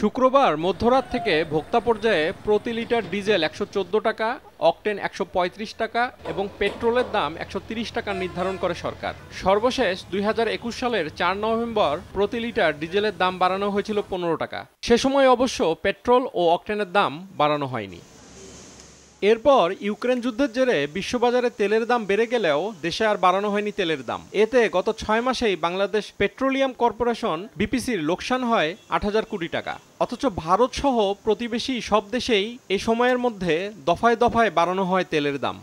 শুক্রবার মধ্যরাত থেকে ভোক্তা পর্যায়ে প্রতি লিটার ডিজেল একশো চোদ্দ টাকা, অকটেন একশো পঁয়ত্রিশ টাকা এবং পেট্রোলের দাম একশো টাকা নির্ধারণ করে সরকার। সর্বশেষ দুই হাজার একুশ সালের চার নভেম্বর প্রতি লিটার ডিজেলের দাম বাড়ানো হয়েছিল পনেরো টাকা। সে সময় অবশ্য পেট্রোল ও অকটেনের দাম বাড়ানো হয়নি। এরপর ইউক্রেন যুদ্ধের জেরে বিশ্ববাজারে তেলের দাম বেড়ে গেলেও দেশে আর বাড়ানো হয়নি তেলের দাম। এতে গত ছয় মাসেই বাংলাদেশ পেট্রোলিয়াম কর্পোরেশন বিপিসির লোকসান হয় আট হাজার কোটি টাকা। অথচ ভারত সহ প্রতিবেশী সব দেশেই এ সময়ের মধ্যে দফায় দফায় বাড়ানো হয় তেলের দাম।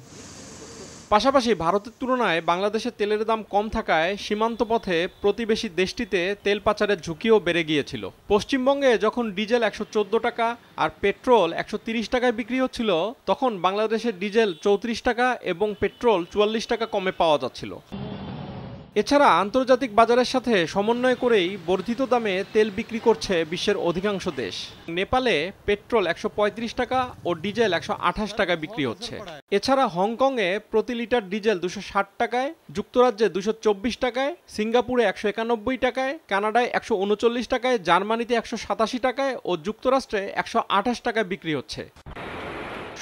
পাশাপাশি ভারতের তুলনায় বাংলাদেশে তেলের দাম কম থাকায় সীমান্ত পথে প্রতিবেশী দেশটিতে তেল পাচারের ঝুঁকিও বেড়ে গিয়েছিল। পশ্চিমবঙ্গে যখন ডিজেল একশো চোদ্দ টাকা আর পেট্রোল একশো টাকায় বিক্রি হচ্ছিল, তখন বাংলাদেশের ডিজেল চৌত্রিশ টাকা এবং পেট্রোল চুয়াল্লিশ টাকা কমে পাওয়া যাচ্ছিল। এছাড়া আন্তর্জাতিক বাজারের সাথে সমন্বয় করেই বর্ধিত দামে তেল বিক্রি করছে বিশ্বের অধিকাংশ দেশ। নেপালে পেট্রোল একশো পঁয়ত্রিশ টাকা ও ডিজেল একশো আঠাশ টাকা বিক্রি হচ্ছে। এছাড়া হংকংয়ে প্রতি লিটার ডিজেল দুশো টাকায়, যুক্তরাজ্যে দুশো টাকায়, সিঙ্গাপুরে একশো একানব্বই টাকায়, কানাডায় একশো উনচল্লিশ টাকায়, জার্মানিতে একশো সাতাশি টাকায় ও যুক্তরাষ্ট্রে একশো আঠাশ টাকায় বিক্রি হচ্ছে।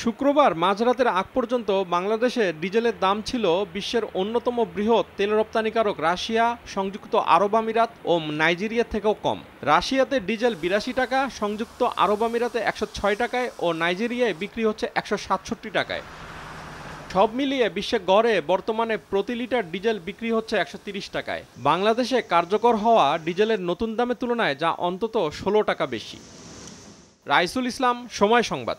শুক্রবার মাঝরাতের আগ পর্যন্ত বাংলাদেশে ডিজেলের দাম ছিল বিশ্বের অন্যতম বৃহৎ তেল রপ্তানিকারক রাশিয়া, সংযুক্ত আরব আমিরাত ও নাইজেরিয়া থেকেও কম। রাশিয়াতে ডিজেল বিরাশি টাকা, সংযুক্ত আরব আমিরাতে একশো ছয় টাকায় ও নাইজেরিয়ায় বিক্রি হচ্ছে একশো সাতষট্টি টাকায়। সব মিলিয়ে বিশ্বে গড়ে বর্তমানে প্রতি লিটার ডিজেল বিক্রি হচ্ছে একশো টাকায়। বাংলাদেশে কার্যকর হওয়া ডিজেলের নতুন দামের তুলনায় যা অন্তত ষোলো টাকা বেশি। রাইসুল ইসলাম, সময় সংবাদ।